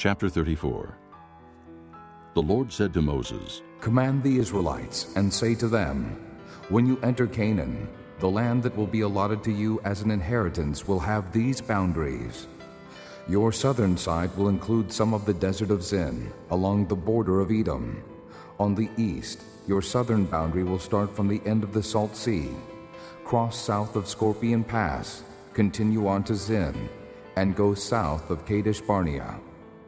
Chapter 34 The Lord said to Moses, Command the Israelites, and say to them, When you enter Canaan, the land that will be allotted to you as an inheritance will have these boundaries. Your southern side will include some of the desert of Zin, along the border of Edom. On the east, your southern boundary will start from the end of the Salt Sea, cross south of Scorpion Pass, continue on to Zin, and go south of Kadesh Barnea.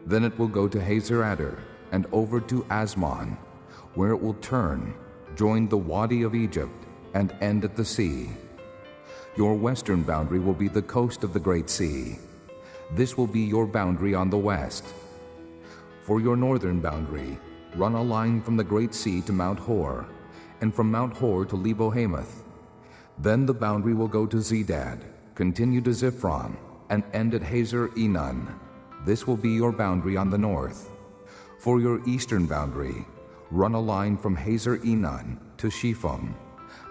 Then it will go to Hazar Addar and over to Azmon, where it will turn, join the Wadi of Egypt, and end at the sea. Your western boundary will be the coast of the Great Sea. This will be your boundary on the west. For your northern boundary, run a line from the Great Sea to Mount Hor, and from Mount Hor to Lebo Hamath. Then the boundary will go to Zedad, continue to Ziphron, and end at Hazar Enan. This will be your boundary on the north. For your eastern boundary, run a line from Hazar Enan to Shepham.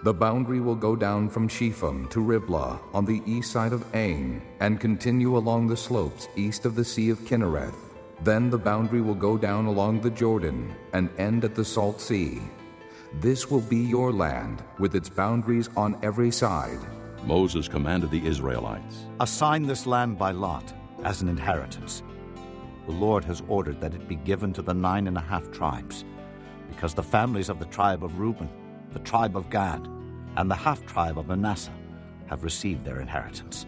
The boundary will go down from Shepham to Riblah on the east side of Ain and continue along the slopes east of the Sea of Kinnereth. Then the boundary will go down along the Jordan and end at the Salt Sea. This will be your land with its boundaries on every side. Moses commanded the Israelites, Assign this land by lot as an inheritance. The Lord has ordered that it be given to the nine and a half tribes, because the families of the tribe of Reuben, the tribe of Gad, and the half tribe of Manasseh have received their inheritance.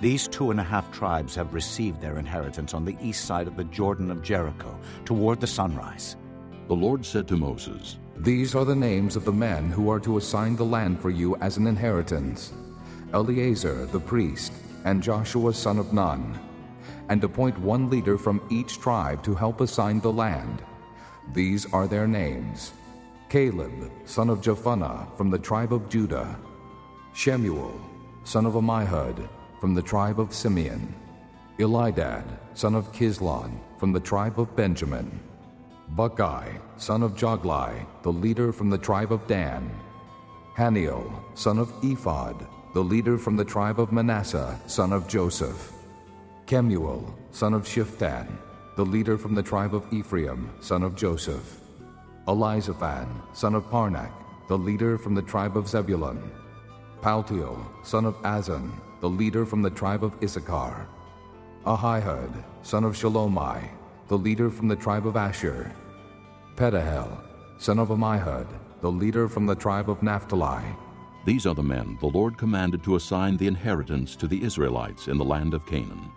These two and a half tribes have received their inheritance on the east side of the Jordan of Jericho, toward the sunrise. The Lord said to Moses, These are the names of the men who are to assign the land for you as an inheritance Eleazar the priest, and Joshua son of Nun. And appoint one leader from each tribe to help assign the land. These are their names Caleb, son of Jephunneh, from the tribe of Judah, Shemuel, son of Ammihud, from the tribe of Simeon, Elidad, son of Kislon, from the tribe of Benjamin, Bukki, son of Jogli, the leader from the tribe of Dan, Hanniel, son of Ephod, the leader from the tribe of Manasseh, son of Joseph, Kemuel, son of Shiphtan, the leader from the tribe of Ephraim, son of Joseph, Elizaphan, son of Parnak, the leader from the tribe of Zebulun, Paltiel, son of Azzan, the leader from the tribe of Issachar, Ahihud, son of Shelomi, the leader from the tribe of Asher, Pedahel, son of Ammihud, the leader from the tribe of Naphtali. These are the men the Lord commanded to assign the inheritance to the Israelites in the land of Canaan.